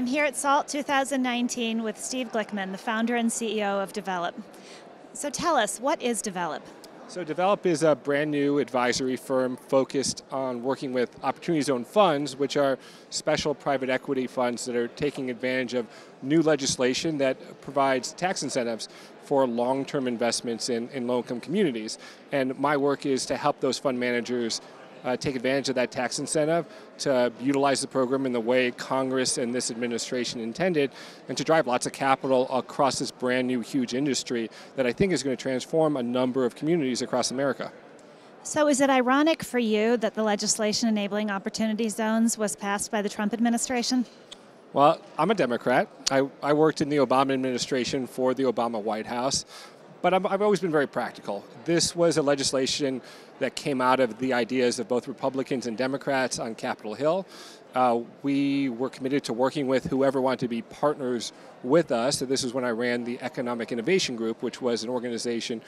I'm here at SALT 2019 with Steve Glickman, the founder and CEO of Develop. So tell us, what is Develop? So Develop is a brand new advisory firm focused on working with Opportunity Zone funds, which are special private equity funds that are taking advantage of new legislation that provides tax incentives for long-term investments in, in low-income communities. And my work is to help those fund managers uh, take advantage of that tax incentive to utilize the program in the way Congress and this administration intended, and to drive lots of capital across this brand new huge industry that I think is going to transform a number of communities across America. So, is it ironic for you that the legislation enabling opportunity zones was passed by the Trump administration? Well, I'm a Democrat. I, I worked in the Obama administration for the Obama White House. But i have always been very practical. This was a legislation that came out of the ideas of both Republicans and Democrats on Capitol Hill. Uh, we were committed to working with whoever wanted to be partners with us. So this is when I ran the Economic Innovation Group, which was an organization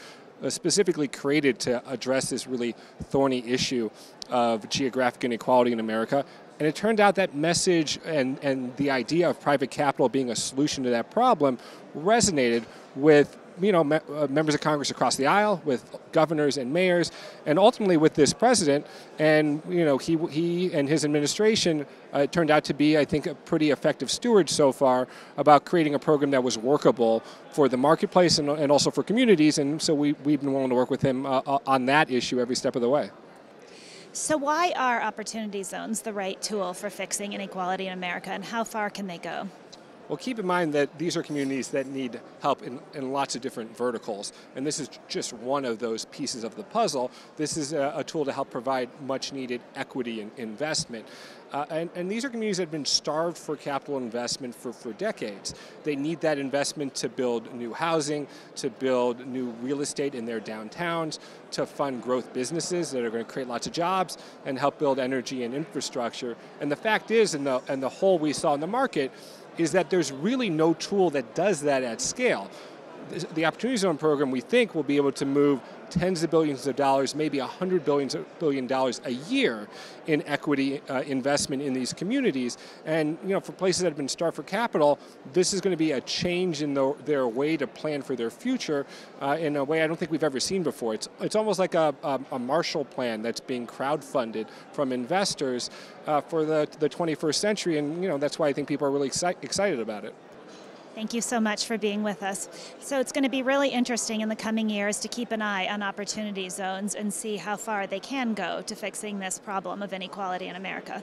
uh, specifically created to address this really thorny issue of geographic inequality in America. And it turned out that message and, and the idea of private capital being a solution to that problem resonated with you know, me, uh, members of Congress across the aisle, with governors and mayors, and ultimately with this president. And you know, he he and his administration uh, turned out to be, I think, a pretty effective steward so far about creating a program that was workable for the marketplace and, and also for communities. And so we we've been willing to work with him uh, uh on that issue every step of the way. So, why are opportunity zones the right tool for fixing inequality in America, and how far can they go? Well, keep in mind that these are communities that need help in, in lots of different verticals, and this is just one of those pieces of the puzzle. This is a, a tool to help provide much needed equity and investment. Uh, and, and, these are communities that have been starved for capital investment for, for decades. They need that investment to build new housing, to build new real estate in their downtowns, to fund growth businesses that are going to create lots of jobs and help build energy and infrastructure. And the fact is, in the, in the hole we saw in the market, is that there's really no tool that does that at scale. The Opportunity Zone program, we think, will be able to move tens of billions of dollars, maybe a hundred billions billion dollars a year in equity uh, investment in these communities. And you know, for places that have been starved for capital, this is going to be a change in the, their way to plan for their future uh, in a way I don't think we've ever seen before. It's it's almost like a, a, a Marshall Plan that's being crowdfunded from investors uh, for the the 21st century, and you know that's why I think people are really exci excited about it. Thank you so much for being with us. So it's going to be really interesting in the coming years to keep an eye on opportunity zones and see how far they can go to fixing this problem of inequality in America.